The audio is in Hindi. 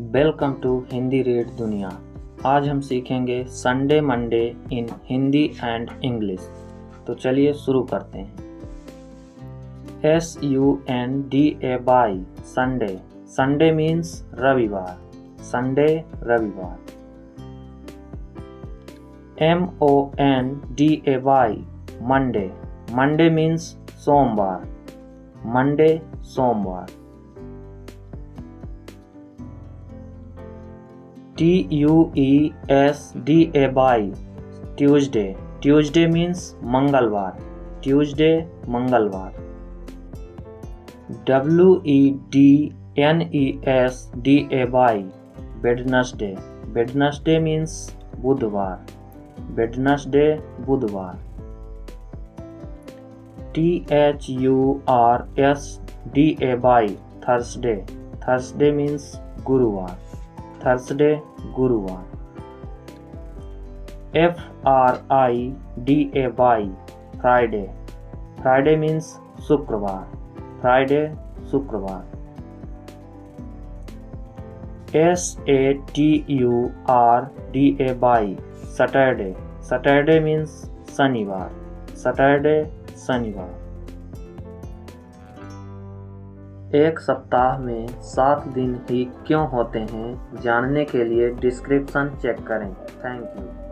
वेलकम टू हिंदी रेड दुनिया आज हम सीखेंगे Sunday Monday in Hindi and English तो चलिए शुरू करते हैं। S U N D A Y Sunday Sunday means रविवार। संडे रविवार। M O N D A Y Monday Monday means सोमवार। मंडे सोमवार। T U E S D A Y Tuesday Tuesday means मंगलवार. ट्यूजडे मंगलवार. W E D N E S D A Y Wednesday Wednesday means बुधवार. वेडनसडे बुधवार. T H U R S D A Y Thursday Thursday means गुरुवार. थर्सडे गुरुवार F R I D A Y Friday Friday means शुक्रवार फ्राइडे शुक्रवार S A T U R D A Y Saturday Saturday means शनिवार सैटरडे शनिवार एक सप्ताह में सात दिन ही क्यों होते हैं, जानने के लिए डिस्क्रिप्शन चेक करें। Thank you